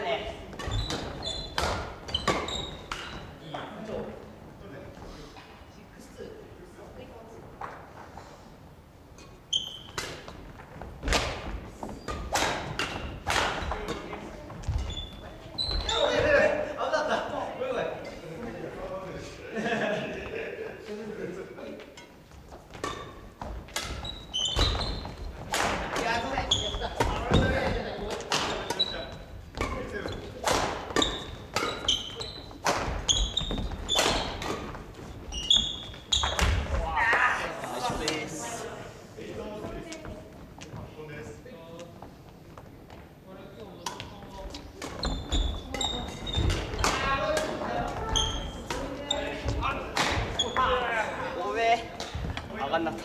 next. anak.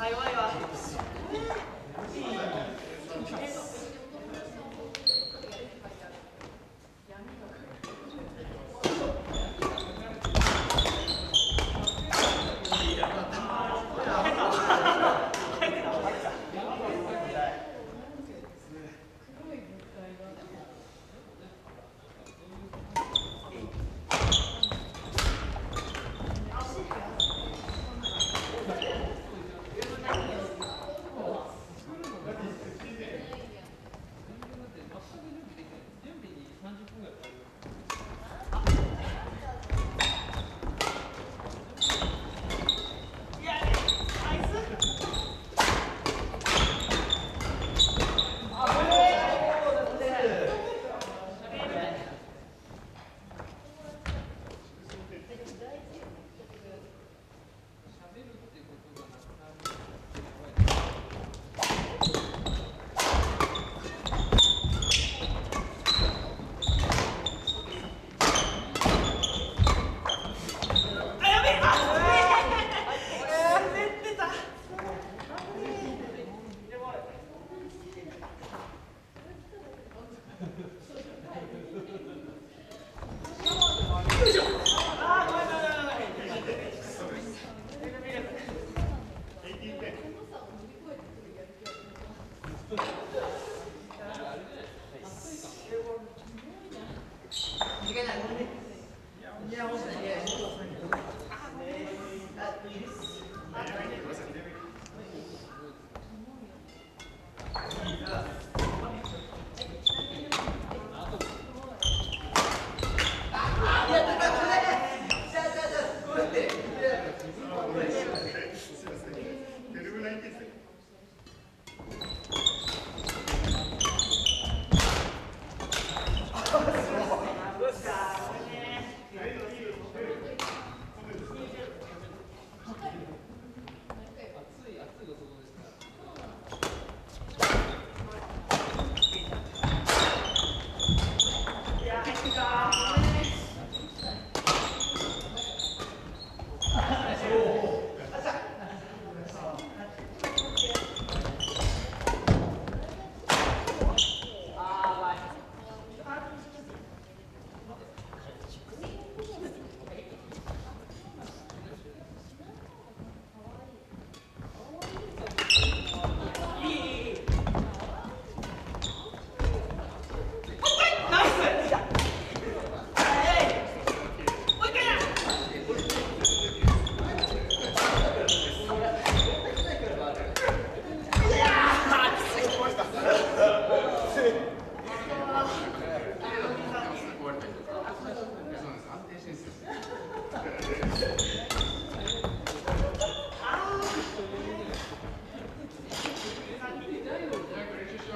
台湾有